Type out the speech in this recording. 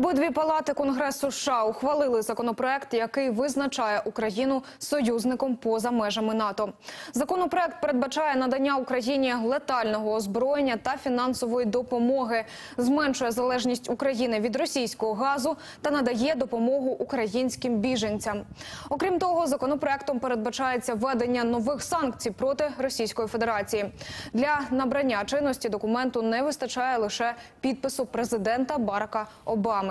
Обидві палати Конгресу США ухвалили законопроект, який визначає Україну союзником поза межами НАТО. Законопроект передбачає надання Україні летального озброєння та фінансової допомоги, зменшує залежність України від російського газу та надає допомогу українським біженцям. Окрім того, законопроектом передбачається введення нових санкцій проти Російської Федерації. Для набрання чинності документу не вистачає лише підпису президента Барака Обами.